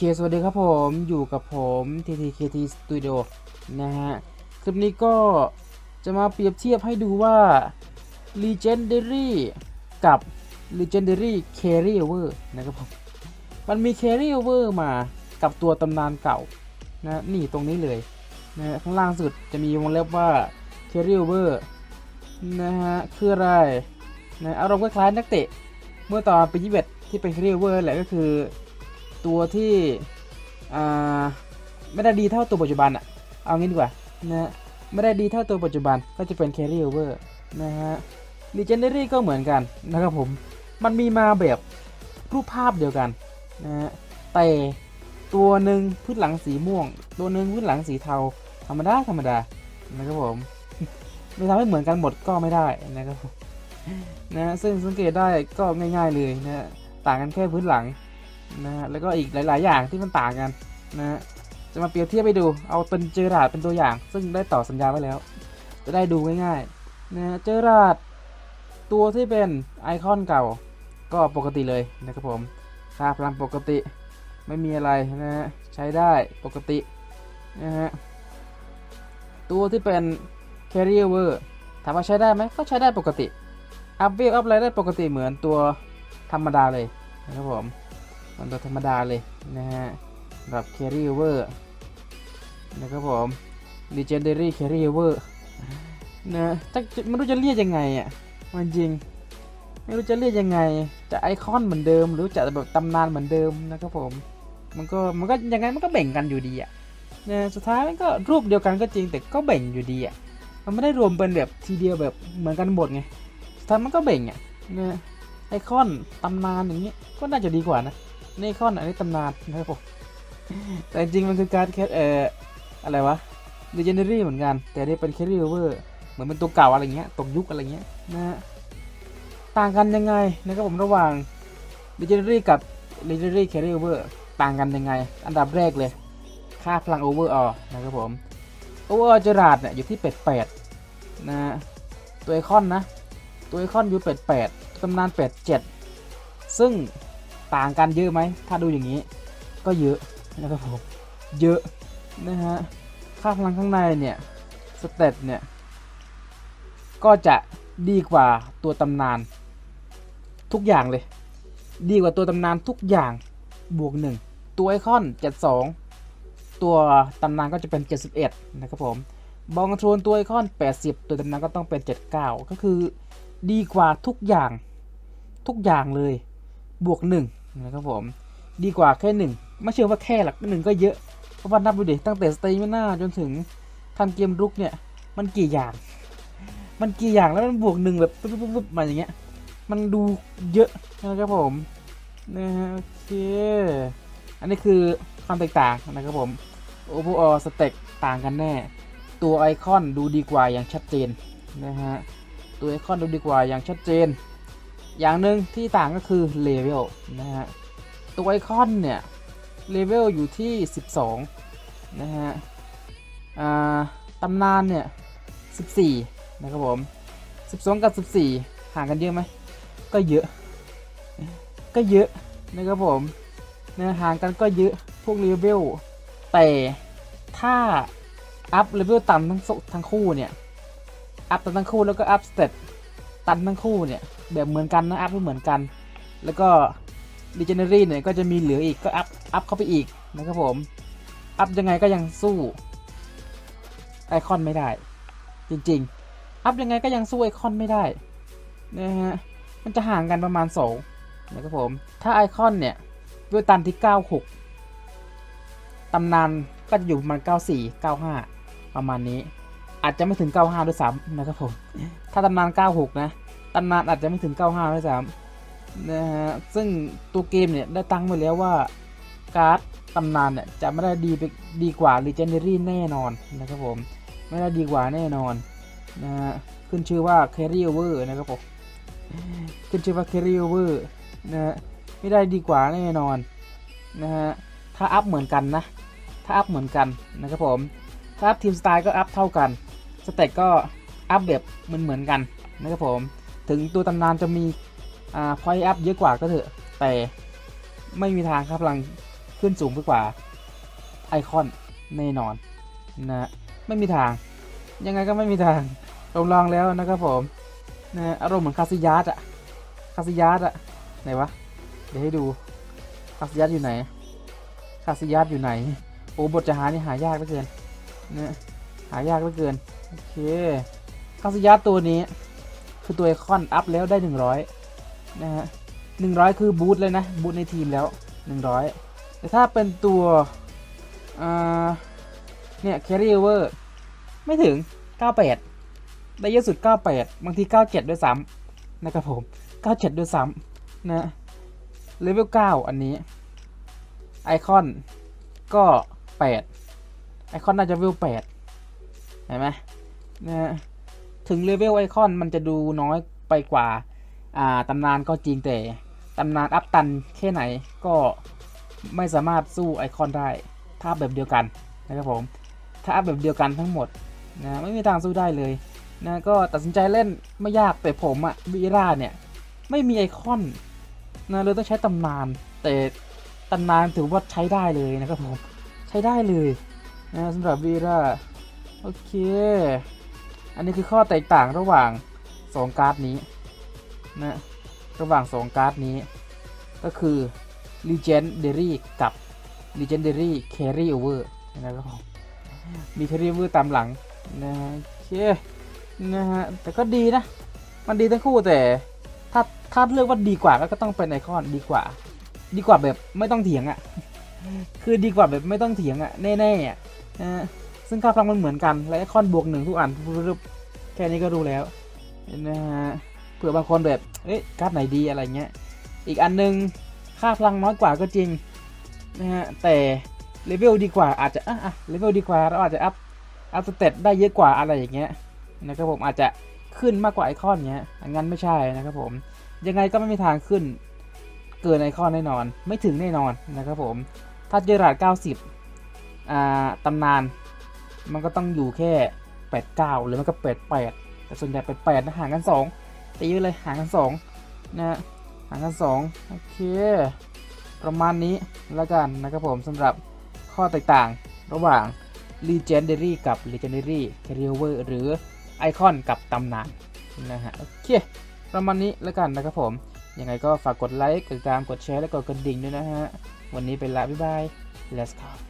เคสวัสดีครับผมอยู่กับผม TTKT Studio นะฮะ คลิปนี้ก็จะมาเปรียบเทียบให้ดูว่า Legendary กับ Legendary Carry Over นะครับผม มันมี Carry Over มากับตัวตำนานเก่านะนี่ตรงนี้เลยนะฮะข้างล่างสุดจะมีวงเล็บว่า Carry Over นะฮะ คืออะไรนะอารมณ์คล้ายๆนักเตะ เมื่อตอนปี21ที่เป็น Carry Over แหละก็คือ ตัวที่อ่าไม่ได้ดีเท่าตัวปัจจุบันอะเอางี้ดีกว่านะไม่ได้ดีเท่าตัวปัจจุบันก็จะเป็น Carry Over นะฮะ Legendary ก็เหมือนกันนะครับผม มันมีมาแบบรูปภาพเดียวกันนะฮะแต่ตัวหนึ่งพื้นหลังสีม่วง ตัวหนึ่งพื้นหลังสีเทา ธรรมดาธรรมดานะครับผมไม่ทำให้เหมือนกันหมดก็ไม่ได้นะครับนะฮะซึ่งสังเกตได้ก็ง่าย ๆเลยนะฮะต่างกันแค่พื้นหลัง นะฮะแล้วก็อีกหลาย ๆ อย่างที่มันต่างกันนะฮะจะมาเปรียบเทียบไปดูเอาเป็นเจอราร์ดเป็นตัวอย่าง ซึ่งได้ต่อสัญญาไว้แล้ว จะได้ดูง่ายๆนะฮะเจอราร์ดตัวที่เป็นไอคอนเก่าก็ปกติเลยนะครับผมค่าพลังปกติไม่มีอะไรนะฮะใช้ได้ปกตินะฮะตัวที่เป็น carryover ถามว่าใช้ได้ไหมก็ใช้ได้ปกติอัพเวลอัพอะไรได้ปกติเหมือนตัวธรรมดาเลยนะครับผม มันตัวธรรมดาเลยนะฮะแบบ carry over นะครับผม legendary carry over นะจะไม่รู้จะเรียกยังไงอะมันจริง ไม่รู้จะเรียกยังไง จะไอคอนเหมือนเดิม หรือจะแบบตำนานเหมือนเดิมนะครับผม มันก็มันก็ยังไงมันก็แบ่งกันอยู่ดีอะนะสุดท้ายมันก็รูปเดียวกันก็จริงแต่ก็แบ่งอยู่ดีอะมันไม่ได้รวมเป็นแบบทีเดียวแบบเหมือนกันหมดไงสุดท้ายมันก็แบ่งอะนะไอคอนตำนานอย่างนี้ก็น่าจะดีกว่านะ ไอคอนอันนี้ตำนานนะครับผมแต่จริงๆมันคือการแคเอ่ออะไรวะ legendary เหมือนกัน แต่นี่เป็น carry over เหมือนเป็นตัวเก่าอะไรเงี้ยตกยุคอะไรเงี้ยนะฮะต่างกันยังไงนะครับผมระหว่าง legendary กับ legendary carry over ต่างกันยังไง อันดับแรกเลย ค่าพลัง overall นะครับผม overall เจอราดเนี่ยอยู่ที่เป็ดแปดนะฮะตัวไอคอนนะ ตัวไอคอนอยู่เป็ดแปดตำนานเป็ดเจ็ดซึ่ง ต่างกันเยอะไหม ถ้าดูอย่างนี้ ก็เยอะนะครับผม เยอะนะฮะ ค่าพลังข้างในเนี่ย สเตตเนี่ย ก็จะดีกว่าตัวตำนาน ทุกอย่างเลย ดีกว่าตัวตำนานทุกอย่าง บวกหนึ่งตัวไอคอน 72 ตัวตำนานก็จะเป็น 71 นะครับผม ball control ตัวไอคอน 80 ตัวตำนานก็ต้องเป็น 79 ก็คือดีกว่าทุกอย่าง ทุกอย่างเลย บวกห นะครับผม ดีกว่าแค่หนึ่งไม่เชื่อว่าแค่หลักหนึ่งก็เยอะ เพราะว่านับดูดิตั้งแต่ stamina จนถึงทำเกมรุกเนี่ย มันกี่อย่าง มันกี่อย่างแล้วมันบวกหนึ่งแบบปุ๊บปุ๊บปุ๊บมาอย่างเงี้ย มันดูเยอะนะครับผมนะฮะโอเคอันนี้คือความแตกต่างนะครับผม overall stat ต่างกันแน่ ตัวไอคอนดูดีกว่าอย่างชัดเจนนะฮะตัวไอคอนดูดีกว่าอย่างชัดเจน อย่างหนึ่งที่ต่างก็คือเลเวลนะฮะ ตัวไอคอนเนี่ยเลเวลอยู่ที่ 12 นะฮะอ่าตำนานเนี่ย 14 นะครับผม 12 กับ 14 ห่างกันเยอะไหม ก็เยอะ ก็เยอะนะครับผมนะห่างกันก็เยอะ พวกเลเวล แต่ถ้า up level ต่ำทั้งทั้งคู่เนี่ย up ต่ำทั้งคู่แล้วก็ up stat ตันทั้งคู่เนี่ย แบบเหมือนกันนะ up ไม่เหมือนกัน แล้วก็ Legendary เนี่ยก็จะมีเหลืออีกก็อัพอัพเข้าไปอีกนะครับผม อัพยังไงก็ยังสู้ไอคอนไม่ได้ จริงๆ อัพยังไงก็ยังสู้ไอคอนไม่ได้นะฮะมันจะห่างกันประมาณ2นะครับผม ถ้าไอคอนเนี่ยเวลตันที่ 96ตำนานก็จะอยู่ประมาณ 94 95 ประมาณนี้ อาจจะไม่ถึง 95 ด้วยซ้ำนะครับผม ถ้าตำนาน 96 นะ ตำนานอาจจะไม่ถึง 95ด้วยซ้ำนะฮะซึ่งตัวเกมเนี่ยได้ตั้งไว้แล้วว่าการ์ดตำนานเนี่ยจะไม่ได้ดีไปดีกว่า Legendary แน่นอนนะครับผมไม่ได้ดีกว่าแน่นอนนะฮะขึ้นชื่อว่า Carry Over นะครับผมขึ้นชื่อว่า Carry Over นะฮะไม่ได้ดีกว่าแน่นอนนะฮะถ้าอัพเหมือนกันนะถ้าอัพเหมือนกันนะครับผมถ้า up team style ก็ up เท่ากัน stat ก็ up แบบเหมือนเหมือนกันนะครับผม ถึงตัวตำนานจะมีอ่าพอยอัพเยอะกว่าก็เถอะ แต่ไม่มีทางครับพลังขึ้นสูงไปกว่าไอคอนแน่นอนนะไม่มีทาง ยังไงก็ไม่มีทางผมลองแล้วนะครับผมนะอารมณ์เหมือนคาซิยาสอะคาซิยาสอะไหนวะ เดี๋ยวให้ดูคาซิยาสอยู่ไหนคาซิยาสอยู่ไหน โอ้บทจะหานี่หายากเหลือเกินนะหายากเหลือเกินโอเคคาซิยาสตัวนี้ คือตัวไอคอนอัพแล้วได้ 100 นะฮะ100 คือบูทเลยนะ บูทในทีมแล้ว 100 แต่ถ้าเป็นตัวเนี่ย carry over ไม่ถึง 98 ได้เยอะสุด 98 บางที 97 ด้วยซ้ำนะครับผม 97 ด้วยซ้ำนะเลเวล 9 อันนี้ ไอคอนก็ 8 ไอคอนน่าจะเวล 8 เห็นไหมนะ ถึงเลเวลไอคอนมันจะดูน้อยไปกว่าอ่าตำนานก็จริงแต่ตำนาน up ตันแค่ไหนก็ไม่สามารถสู้ไอคอนได้ ถ้าแบบเดียวกันนะครับผม ถ้าแบบเดียวกันทั้งหมดนะไม่มีทางสู้ได้เลยนะก็ตัดสินใจเล่นไม่ยากแต่ผมอะวีราเนี่ย ไม่มีไอคอนนะเลยต้องใช้ตำนาน แต่ตำนานถือว่าใช้ได้เลยนะครับผม ใช้ได้เลยนะสำหรับวีราโอเค อันนี้คือข้อแตกต่างระหว่าง 2 การ์ดนี้นะระหว่าง 2 การ์ดนี้ ก็คือ Legendary กับ Legendary Carry Over นะครับมี Carry Over ตามหลังนะฮะโอเคนะฮะแต่ก็ดีนะ มันดีทั้งคู่แต่ถ้าถ้าเลือกว่าดีกว่าก็ต้องเป็นไอคอนดีกว่า ดีกว่าแบบไม่ต้องเถียงอะ่ะ คือดีกว่าแบบไม่ต้องเถียงอะ่ะแน่ๆอะนะ ซึ่งค่าพลังมันเหมือนกันและไอคอนบวกหนึ่งทุกอันแค่นี้ก็รู้แล้วนะฮะเผื่อบางคนแบบเอ๊ะการ์ดไหนดีอะไรเงี้ยอีกอันนึงค่าพลังน้อยกว่าก็จริงนะฮะแต่เลเวลดีกว่าอาจจะอะอะ level ดีกว่าเราอาจจะ up up stat ได้เยอะกว่าอะไรอย่างเงี้ยนะครับผมอาจจะขึ้นมากกว่าไอคอนเงี้ยงั้นไม่ใช่นะครับผมยังไงก็ไม่มีทางขึ้นเกินไอคอนแน่นอน ไม่ถึงแน่นอนนะครับผมถ้าเจอราด90อ่าตำนาน มันก็ต้องอยู่แค่89หรือมันก็88แปดแต่ส่วนใหญ่88นะห่างกัน2ตีไปเลยห่างกัน2นะฮะห่างกัน2โอเคประมาณนี้แล้วกันนะครับผมสำหรับข้อแตกต่างระหว่าง Legendary กับ Legendary Carryover หรือไอคอนกับตำนานนะฮะโอเคประมาณนี้แล้วกันนะครับผมยังไงก็ฝากกดไลค์กดติดตามกดแชร์และกดกระดิ่งด้วยนะฮะ วันนี้ไปละ บ๊ายบาย let's go